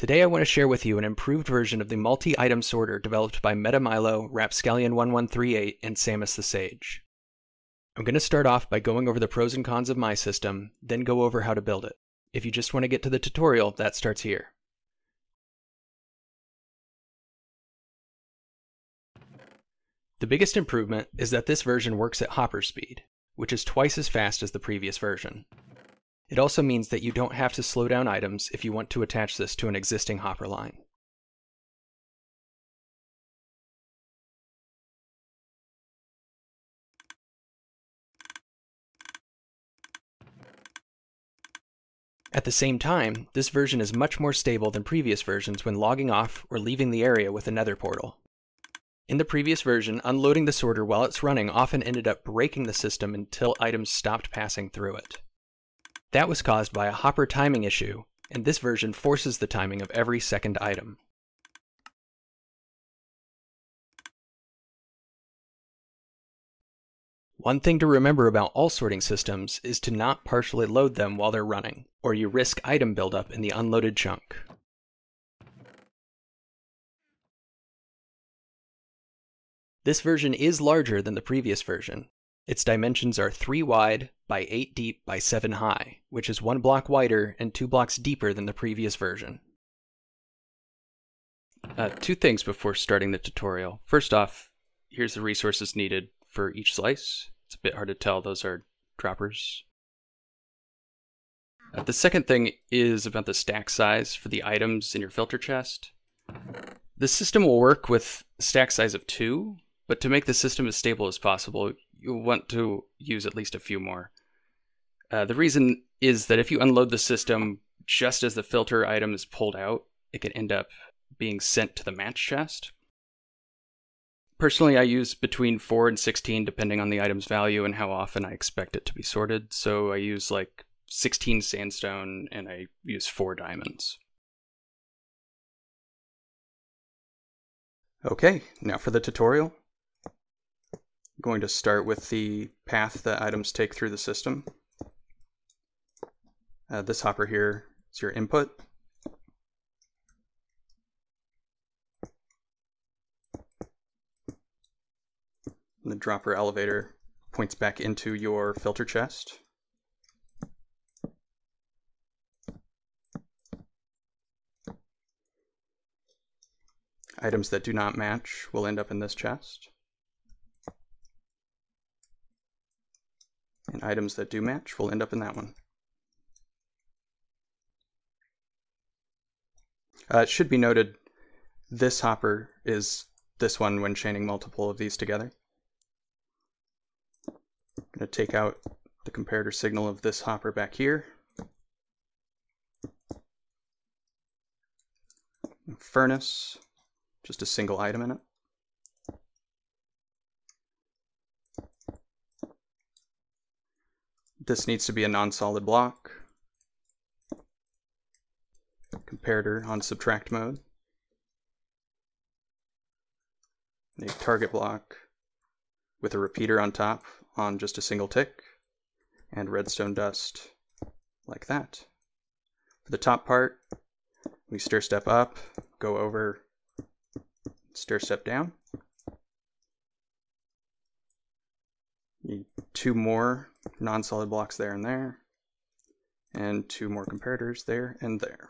Today I want to share with you an improved version of the multi-item sorter developed by MetaMilo, Rapscallion1138, and Samos the Sage. I'm going to start off by going over the pros and cons of my system, then go over how to build it. If you just want to get to the tutorial, that starts here. The biggest improvement is that this version works at hopper speed, which is twice as fast as the previous version. It also means that you don't have to slow down items if you want to attach this to an existing hopper line. At the same time, this version is much more stable than previous versions when logging off or leaving the area with a nether portal. In the previous version, unloading the sorter while it's running often ended up breaking the system until items stopped passing through it. That was caused by a hopper timing issue, and this version forces the timing of every second item. One thing to remember about all sorting systems is to not partially load them while they're running, or you risk item buildup in the unloaded chunk. This version is larger than the previous version. Its dimensions are 3 wide by 8 deep by 7 high, which is 1 block wider and 2 blocks deeper than the previous version. Uh, two things before starting the tutorial. First off, here's the resources needed for each slice. It's a bit hard to tell, those are droppers. Uh, the second thing is about the stack size for the items in your filter chest. The system will work with stack size of 2, but to make the system as stable as possible, you'll want to use at least a few more. Uh, the reason is that if you unload the system just as the filter item is pulled out, it can end up being sent to the match chest. Personally, I use between 4 and 16 depending on the item's value and how often I expect it to be sorted. So I use like 16 sandstone and I use 4 diamonds. Okay, now for the tutorial I'm going to start with the path that items take through the system. Uh, this hopper here is your input. And the dropper elevator points back into your filter chest. Items that do not match will end up in this chest. and items that do match will end up in that one. Uh, it should be noted this hopper is this one when chaining multiple of these together. I'm going to take out the comparator signal of this hopper back here. Furnace, just a single item in it. This needs to be a non-solid block. Comparator on subtract mode. A target block with a repeater on top on just a single tick. And redstone dust like that. For the top part, we stir step up, go over, stir step down. Need two more non-solid blocks there and there, and two more comparators there and there.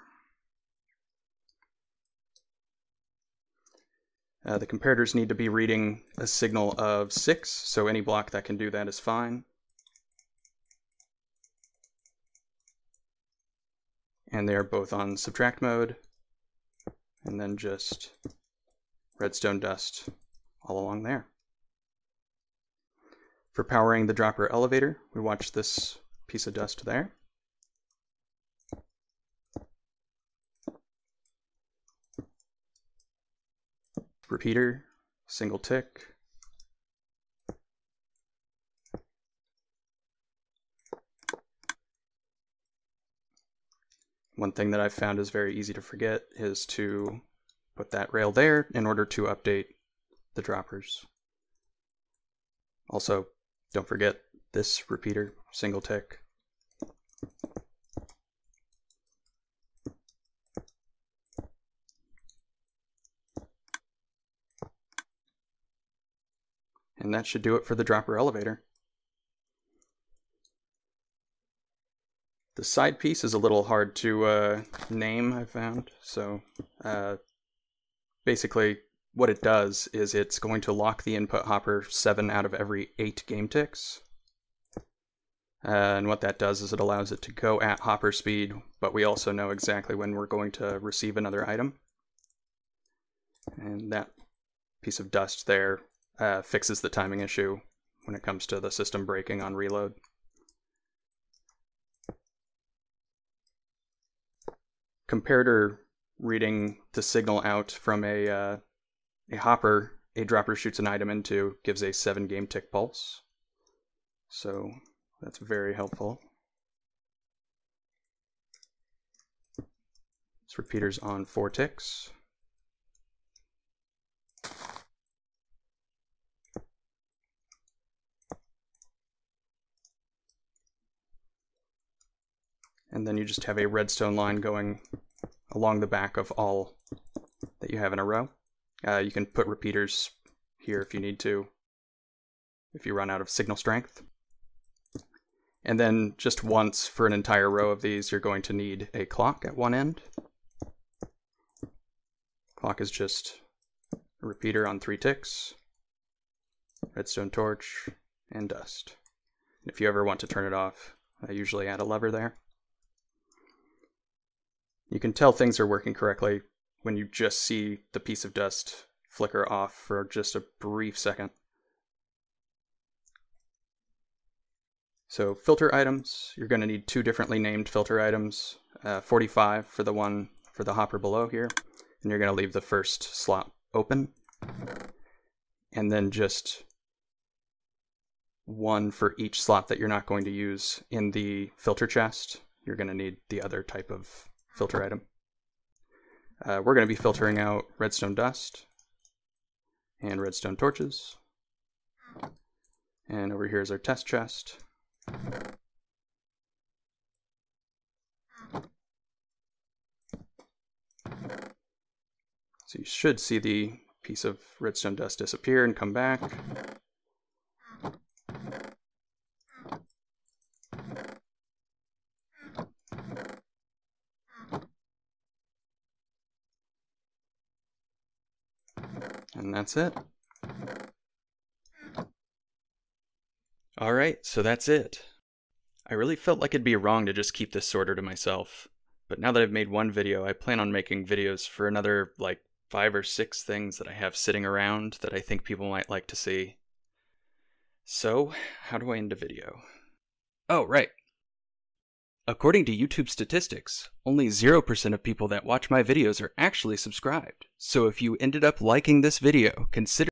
Uh, the comparators need to be reading a signal of 6, so any block that can do that is fine. And they are both on subtract mode, and then just redstone dust all along there. For powering the dropper elevator, we watch this piece of dust there. Repeater, single tick. One thing that I've found is very easy to forget is to put that rail there in order to update the droppers. Also, don't forget this repeater, single tick. And that should do it for the dropper elevator. The side piece is a little hard to uh, name, I found. So uh, basically, what it does is it's going to lock the input hopper seven out of every eight game ticks. Uh, and what that does is it allows it to go at hopper speed, but we also know exactly when we're going to receive another item. And that piece of dust there uh, fixes the timing issue when it comes to the system breaking on reload. Comparator reading the signal out from a, uh, a hopper a dropper shoots an item into gives a 7 game tick pulse. So that's very helpful. This repeater's on 4 ticks. And then you just have a redstone line going along the back of all that you have in a row. Uh, you can put repeaters here if you need to, if you run out of signal strength. And then just once for an entire row of these, you're going to need a clock at one end. Clock is just a repeater on three ticks, redstone torch, and dust. If you ever want to turn it off, I usually add a lever there. You can tell things are working correctly when you just see the piece of dust flicker off for just a brief second. So filter items, you're going to need two differently named filter items, uh, 45 for the one for the hopper below here, and you're going to leave the first slot open, and then just one for each slot that you're not going to use in the filter chest. You're going to need the other type of filter item. Uh, we're going to be filtering out redstone dust and redstone torches. And over here is our test chest. So you should see the piece of redstone dust disappear and come back. And that's it. Alright, so that's it. I really felt like it'd be wrong to just keep this sorter to myself. But now that I've made one video, I plan on making videos for another, like, five or six things that I have sitting around that I think people might like to see. So, how do I end a video? Oh, right. According to YouTube statistics, only 0% of people that watch my videos are actually subscribed. So if you ended up liking this video, consider